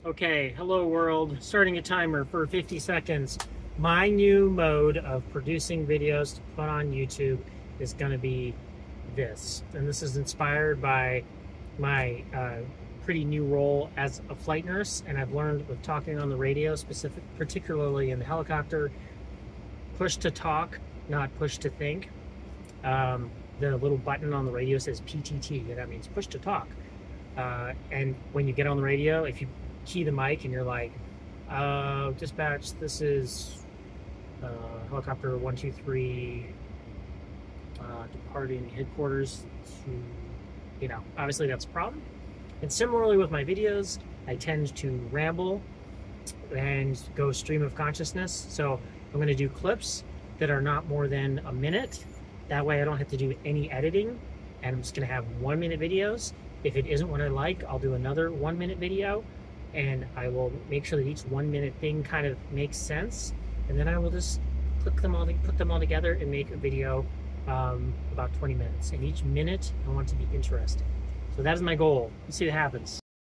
Okay, hello world. Starting a timer for 50 seconds. My new mode of producing videos to put on YouTube is going to be this. And this is inspired by my uh, pretty new role as a flight nurse. And I've learned with talking on the radio, specific, particularly in the helicopter, push to talk, not push to think. Um, the little button on the radio says PTT, and that means push to talk. Uh, and when you get on the radio, if you key the mic and you're like, uh, dispatch, this is uh, helicopter 123 uh, departing headquarters to, you know, obviously that's a problem. And similarly with my videos, I tend to ramble and go stream of consciousness. So I'm going to do clips that are not more than a minute. That way I don't have to do any editing and I'm just going to have one minute videos. If it isn't what I like, I'll do another one minute video and I will make sure that each one minute thing kind of makes sense. And then I will just click them all, put them all together and make a video um, about 20 minutes. And each minute I want to be interesting. So that is my goal. Let's see what happens.